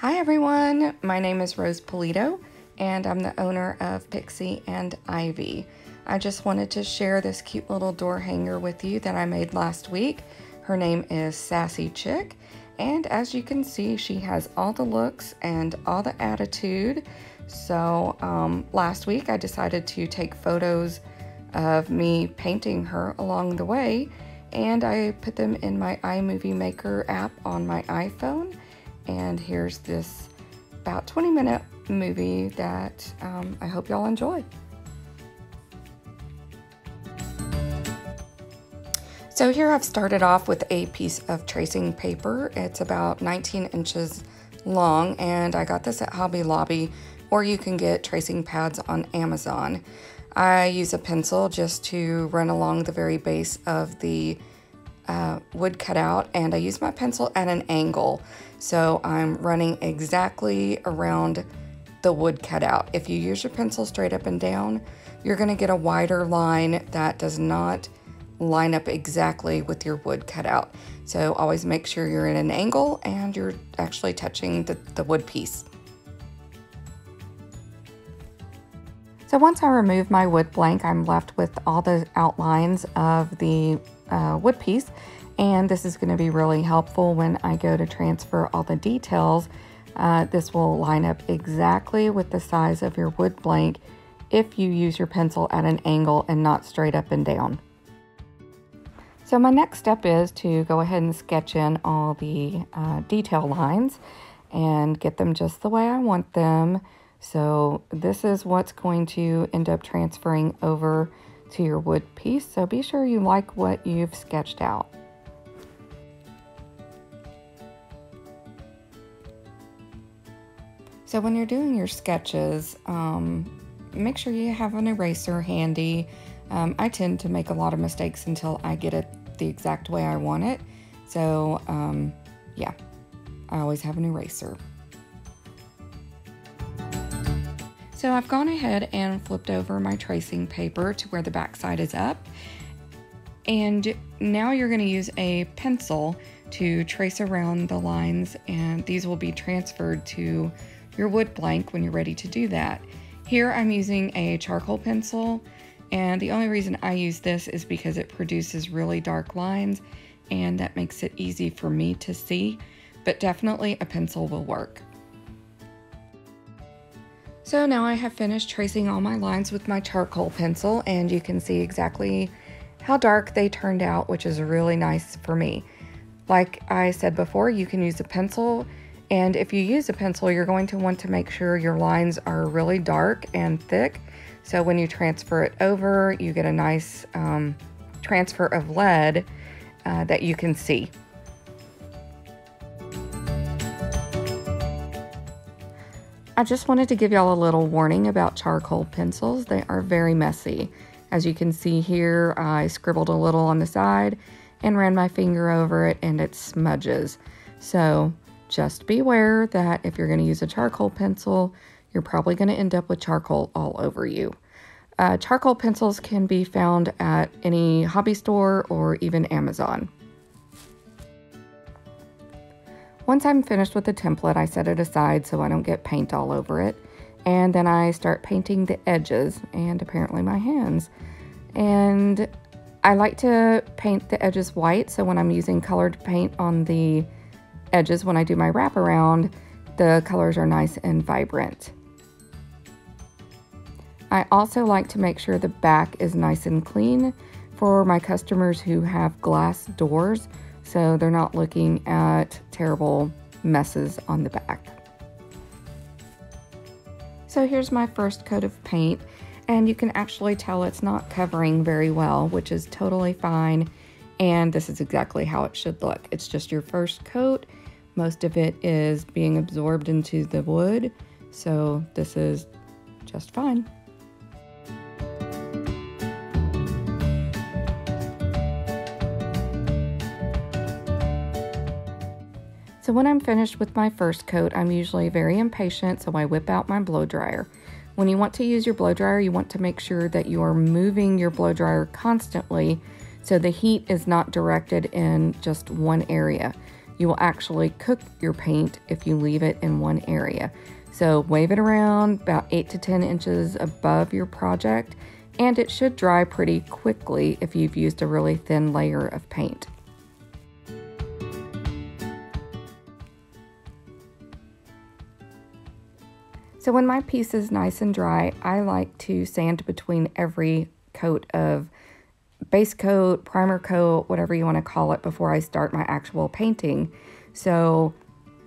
Hi everyone, my name is Rose Polito and I'm the owner of Pixie and Ivie. I just wanted to share this cute little door hanger with you that I made last week. Her name is Sassy Chick and as you can see she has all the looks and all the attitude. So um, last week I decided to take photos of me painting her along the way and I put them in my iMovie Maker app on my iPhone. And here's this about 20 minute movie that um, I hope y'all enjoy. So here I've started off with a piece of tracing paper. It's about 19 inches long and I got this at Hobby Lobby or you can get tracing pads on Amazon. I use a pencil just to run along the very base of the uh, wood cutout and I use my pencil at an angle. So I'm running exactly around the wood cutout. If you use your pencil straight up and down, you're gonna get a wider line that does not line up exactly with your wood cutout. So always make sure you're in an angle and you're actually touching the, the wood piece. So once I remove my wood blank, I'm left with all the outlines of the uh, wood piece. And this is gonna be really helpful when I go to transfer all the details. Uh, this will line up exactly with the size of your wood blank if you use your pencil at an angle and not straight up and down. So my next step is to go ahead and sketch in all the uh, detail lines and get them just the way I want them. So this is what's going to end up transferring over to your wood piece. So be sure you like what you've sketched out. So when you're doing your sketches, um, make sure you have an eraser handy. Um, I tend to make a lot of mistakes until I get it the exact way I want it. So um, yeah, I always have an eraser. So I've gone ahead and flipped over my tracing paper to where the back side is up. And now you're going to use a pencil to trace around the lines and these will be transferred to your wood blank when you're ready to do that. Here I'm using a charcoal pencil and the only reason I use this is because it produces really dark lines and that makes it easy for me to see, but definitely a pencil will work. So now I have finished tracing all my lines with my charcoal pencil and you can see exactly how dark they turned out, which is really nice for me. Like I said before, you can use a pencil and if you use a pencil, you're going to want to make sure your lines are really dark and thick. So when you transfer it over, you get a nice um, transfer of lead uh, that you can see. I just wanted to give y'all a little warning about charcoal pencils. They are very messy. As you can see here, I scribbled a little on the side and ran my finger over it and it smudges. So just beware that if you're going to use a charcoal pencil, you're probably going to end up with charcoal all over you. Uh, charcoal pencils can be found at any hobby store or even Amazon. Once I'm finished with the template, I set it aside so I don't get paint all over it. And then I start painting the edges and apparently my hands. And I like to paint the edges white, so when I'm using colored paint on the edges when I do my wraparound, the colors are nice and vibrant. I also like to make sure the back is nice and clean for my customers who have glass doors so they're not looking at terrible messes on the back. So here's my first coat of paint and you can actually tell it's not covering very well, which is totally fine. And this is exactly how it should look. It's just your first coat. Most of it is being absorbed into the wood. So this is just fine. So when I'm finished with my first coat, I'm usually very impatient, so I whip out my blow dryer. When you want to use your blow dryer, you want to make sure that you are moving your blow dryer constantly so the heat is not directed in just one area. you will actually cook your paint if you leave it in one area. So wave it around about 8 to 10 inches above your project and it should dry pretty quickly if you've used a really thin layer of paint. So when my piece is nice and dry, I like to sand between every coat of base coat, primer coat, whatever you want to call it before I start my actual painting. So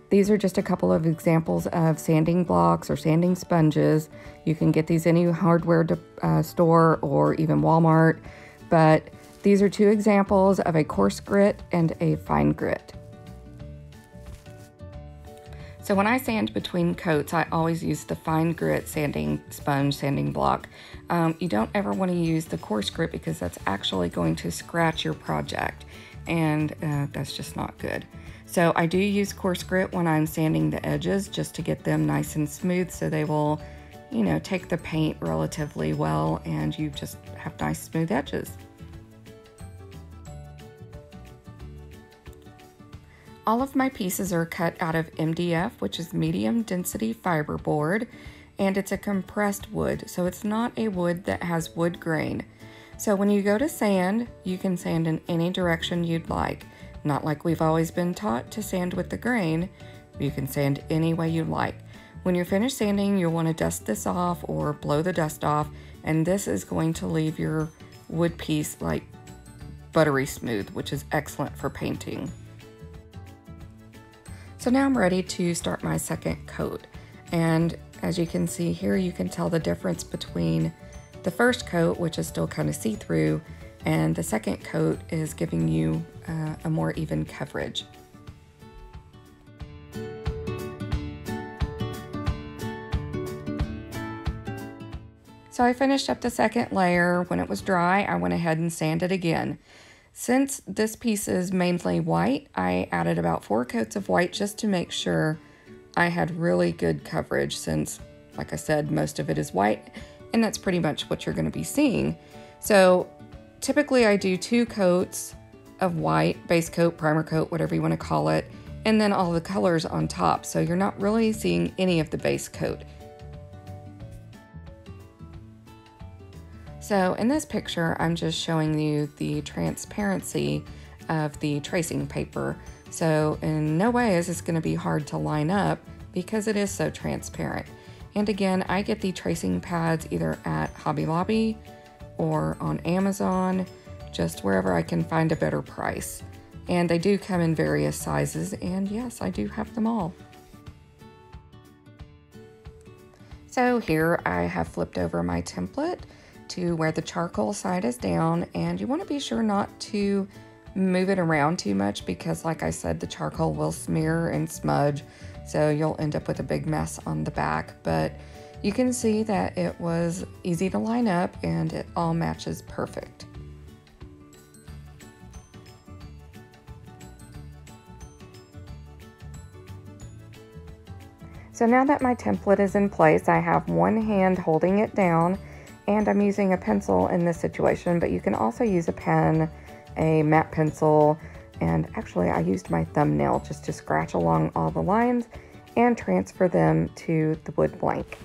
these are just a couple of examples of sanding blocks or sanding sponges. You can get these any hardware uh, store or even Walmart, but these are two examples of a coarse grit and a fine grit. So when I sand between coats, I always use the fine grit sanding sponge sanding block. Um, you don't ever want to use the coarse grit because that's actually going to scratch your project and uh, that's just not good. So I do use coarse grit when I'm sanding the edges just to get them nice and smooth so they will, you know, take the paint relatively well and you just have nice smooth edges. All of my pieces are cut out of MDF, which is medium density fiberboard, and it's a compressed wood, so it's not a wood that has wood grain. So when you go to sand, you can sand in any direction you'd like. Not like we've always been taught to sand with the grain, you can sand any way you like. When you're finished sanding, you'll want to dust this off or blow the dust off, and this is going to leave your wood piece like buttery smooth, which is excellent for painting. So now I'm ready to start my second coat. And as you can see here, you can tell the difference between the first coat, which is still kind of see-through, and the second coat is giving you uh, a more even coverage. So I finished up the second layer. When it was dry, I went ahead and sanded again. Since this piece is mainly white, I added about four coats of white just to make sure I had really good coverage since, like I said, most of it is white and that's pretty much what you're gonna be seeing. So typically I do two coats of white, base coat, primer coat, whatever you wanna call it, and then all the colors on top. So you're not really seeing any of the base coat. So in this picture, I'm just showing you the transparency of the tracing paper. So in no way is this gonna be hard to line up because it is so transparent. And again, I get the tracing pads either at Hobby Lobby or on Amazon, just wherever I can find a better price. And they do come in various sizes, and yes, I do have them all. So here I have flipped over my template to where the charcoal side is down and you want to be sure not to move it around too much because like I said the charcoal will smear and smudge so you'll end up with a big mess on the back but you can see that it was easy to line up and it all matches perfect. So now that my template is in place, I have one hand holding it down and I'm using a pencil in this situation, but you can also use a pen, a matte pencil, and actually I used my thumbnail just to scratch along all the lines and transfer them to the wood blank.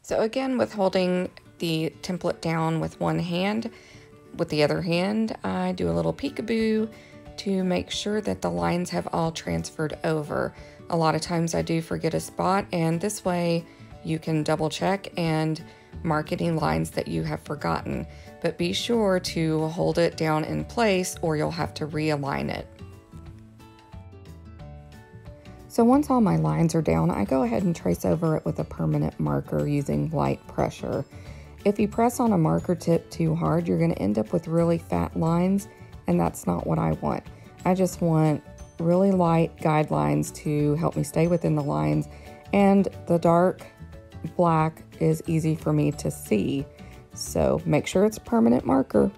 So again, with holding the template down with one hand, with the other hand, I do a little peekaboo to make sure that the lines have all transferred over. A lot of times I do forget a spot and this way you can double check and mark any lines that you have forgotten. But be sure to hold it down in place or you'll have to realign it. So once all my lines are down, I go ahead and trace over it with a permanent marker using light pressure. If you press on a marker tip too hard, you're going to end up with really fat lines, and that's not what I want. I just want really light guidelines to help me stay within the lines, and the dark black is easy for me to see. So make sure it's a permanent marker.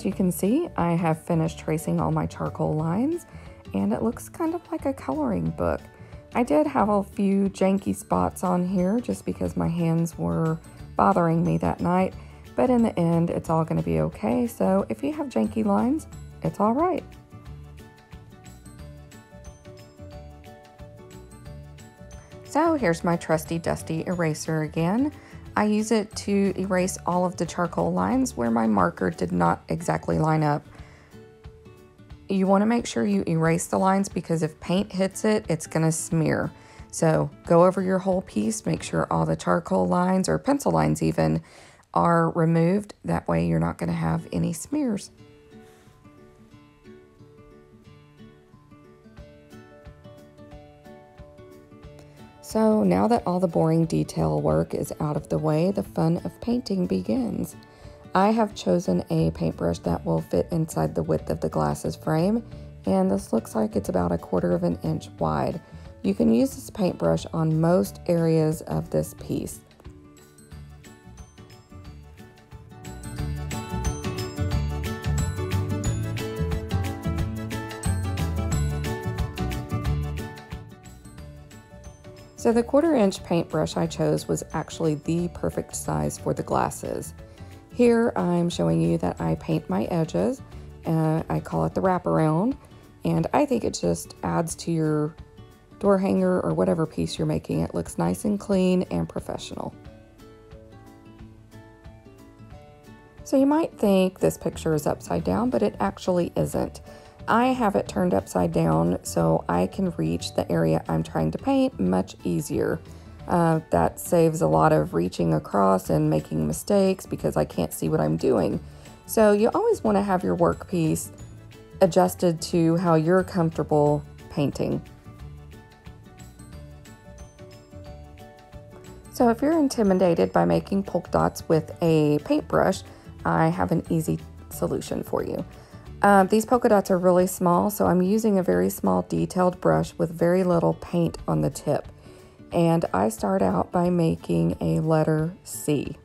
As you can see, I have finished tracing all my charcoal lines and it looks kind of like a coloring book. I did have a few janky spots on here just because my hands were bothering me that night, but in the end, it's all gonna be okay. So if you have janky lines, it's all right. So here's my trusty dusty eraser again. I use it to erase all of the charcoal lines where my marker did not exactly line up. You want to make sure you erase the lines because if paint hits it, it's going to smear. So go over your whole piece, make sure all the charcoal lines or pencil lines even are removed. That way you're not going to have any smears. So now that all the boring detail work is out of the way, the fun of painting begins. I have chosen a paintbrush that will fit inside the width of the glasses frame, and this looks like it's about a quarter of an inch wide. You can use this paintbrush on most areas of this piece. So the quarter inch paintbrush I chose was actually the perfect size for the glasses. Here I'm showing you that I paint my edges. Uh, I call it the wraparound and I think it just adds to your door hanger or whatever piece you're making. It looks nice and clean and professional. So you might think this picture is upside down, but it actually isn't. I have it turned upside down so I can reach the area I'm trying to paint much easier. Uh, that saves a lot of reaching across and making mistakes because I can't see what I'm doing. So you always want to have your workpiece adjusted to how you're comfortable painting. So if you're intimidated by making polka dots with a paintbrush, I have an easy solution for you. Um, these polka dots are really small, so I'm using a very small detailed brush with very little paint on the tip. And I start out by making a letter C.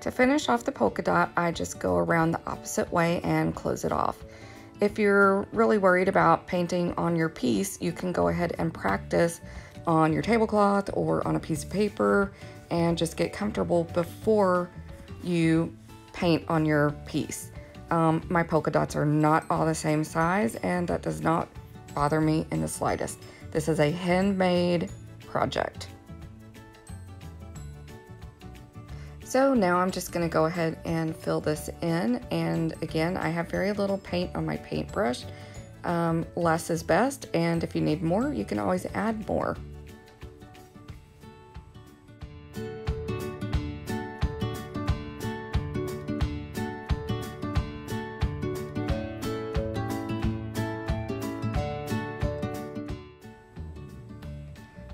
To finish off the polka dot, I just go around the opposite way and close it off. If you're really worried about painting on your piece, you can go ahead and practice on your tablecloth or on a piece of paper and just get comfortable before you paint on your piece. Um, my polka dots are not all the same size and that does not bother me in the slightest. This is a handmade project. So now I'm just gonna go ahead and fill this in. And again, I have very little paint on my paintbrush. Um, less is best, and if you need more, you can always add more.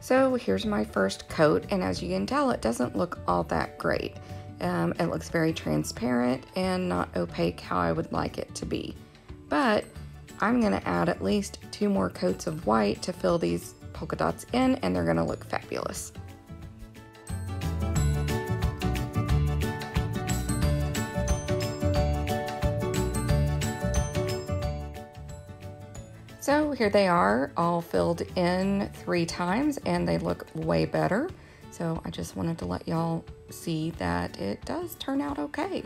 So here's my first coat, and as you can tell, it doesn't look all that great. Um, it looks very transparent and not opaque how I would like it to be. But I'm gonna add at least two more coats of white to fill these polka dots in, and they're gonna look fabulous. So here they are all filled in three times and they look way better. So I just wanted to let y'all see that it does turn out okay.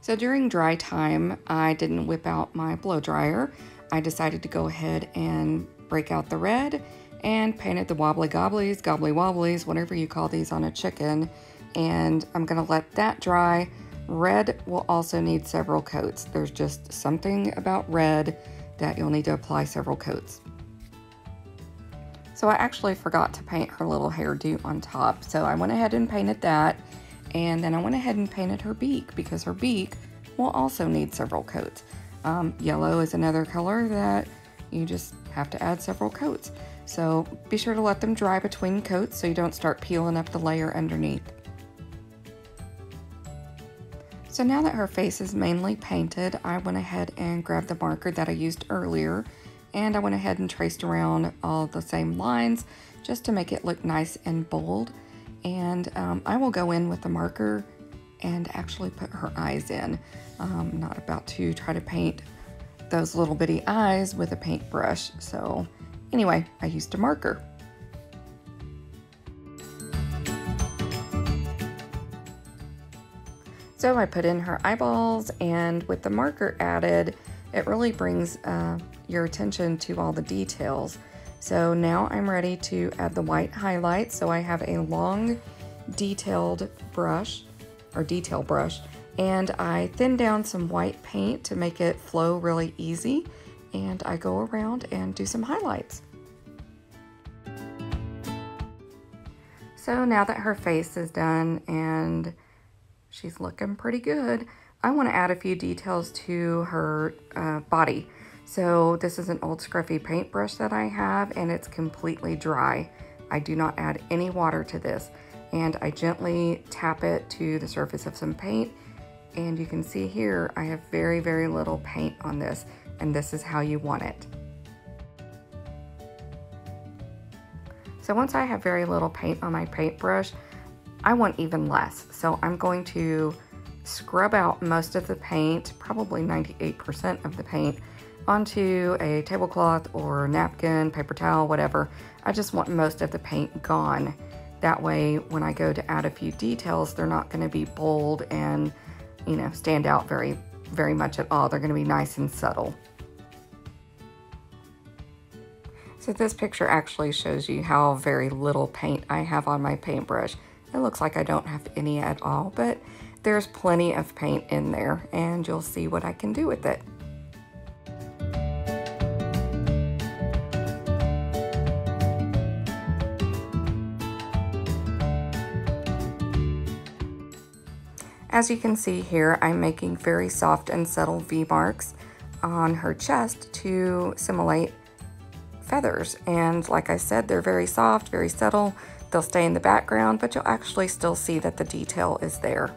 So during dry time, I didn't whip out my blow dryer. I decided to go ahead and break out the red and painted the wobbly gobblies, gobbly wobblies, whatever you call these on a chicken. And I'm gonna let that dry. Red will also need several coats. There's just something about red that you'll need to apply several coats. So I actually forgot to paint her little hairdo on top. So I went ahead and painted that. And then I went ahead and painted her beak because her beak will also need several coats. Um, yellow is another color that you just have to add several coats. So be sure to let them dry between coats so you don't start peeling up the layer underneath. So now that her face is mainly painted, I went ahead and grabbed the marker that I used earlier and I went ahead and traced around all the same lines just to make it look nice and bold. And um, I will go in with the marker and actually put her eyes in. I'm not about to try to paint those little bitty eyes with a paintbrush. So anyway, I used a marker. So I put in her eyeballs and with the marker added, it really brings uh, your attention to all the details. So now I'm ready to add the white highlight. So I have a long detailed brush or detail brush and I thin down some white paint to make it flow really easy and I go around and do some highlights. So now that her face is done and she's looking pretty good, I want to add a few details to her uh, body. So this is an old scruffy paintbrush that I have and it's completely dry. I do not add any water to this and I gently tap it to the surface of some paint and you can see here I have very very little paint on this and this is how you want it. So once I have very little paint on my paintbrush I want even less so I'm going to scrub out most of the paint probably 98% of the paint onto a tablecloth or napkin, paper towel, whatever. I just want most of the paint gone. That way, when I go to add a few details, they're not gonna be bold and, you know, stand out very, very much at all. They're gonna be nice and subtle. So this picture actually shows you how very little paint I have on my paintbrush. It looks like I don't have any at all, but there's plenty of paint in there and you'll see what I can do with it. As you can see here, I'm making very soft and subtle V marks on her chest to simulate feathers. And like I said, they're very soft, very subtle. They'll stay in the background, but you'll actually still see that the detail is there.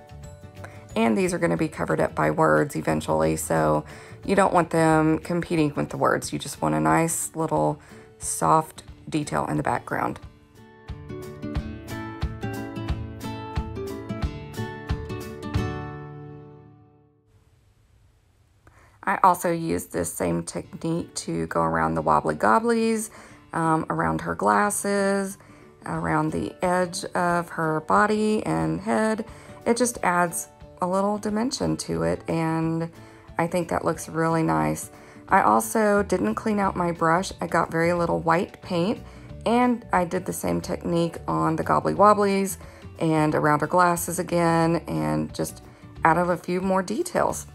And these are gonna be covered up by words eventually, so you don't want them competing with the words. You just want a nice little soft detail in the background. I also used this same technique to go around the wobbly gobblies, um, around her glasses, around the edge of her body and head. It just adds a little dimension to it and I think that looks really nice. I also didn't clean out my brush. I got very little white paint and I did the same technique on the gobbly wobblies and around her glasses again and just added a few more details.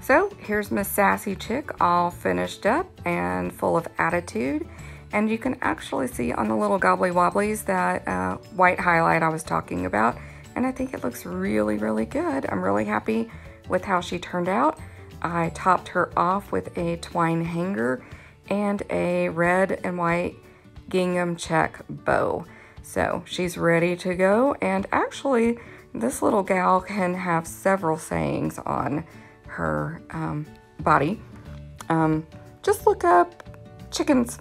So here's Miss Sassy Chick all finished up and full of attitude. And you can actually see on the little gobbly wobblies that uh, white highlight I was talking about. And I think it looks really, really good. I'm really happy with how she turned out. I topped her off with a twine hanger and a red and white gingham check bow. So she's ready to go. And actually, this little gal can have several sayings on her um, body, um, just look up chickens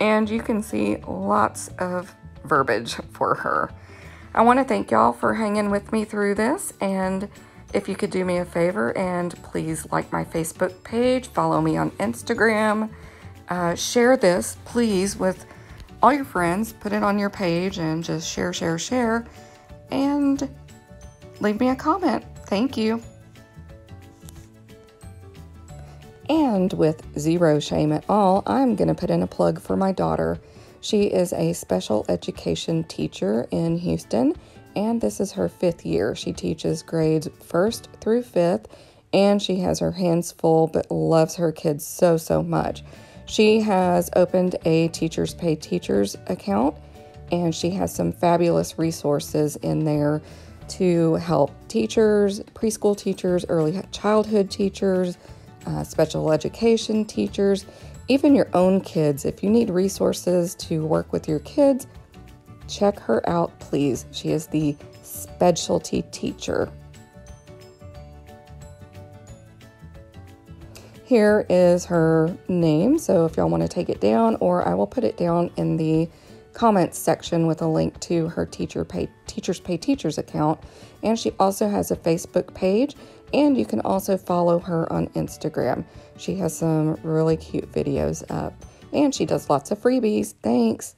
and you can see lots of verbiage for her. I want to thank y'all for hanging with me through this and if you could do me a favor and please like my Facebook page, follow me on Instagram, uh, share this please with all your friends, put it on your page and just share, share, share, and leave me a comment. Thank you. And with zero shame at all, I'm going to put in a plug for my daughter. She is a special education teacher in Houston, and this is her fifth year. She teaches grades first through fifth, and she has her hands full but loves her kids so, so much. She has opened a Teachers Pay Teachers account, and she has some fabulous resources in there to help teachers, preschool teachers, early childhood teachers uh, special education teachers, even your own kids. If you need resources to work with your kids, check her out, please. She is the specialty teacher. Here is her name, so if y'all want to take it down, or I will put it down in the comments section with a link to her teacher pay teachers pay teachers account and she also has a facebook page and you can also follow her on instagram. She has some really cute videos up. And she does lots of freebies. Thanks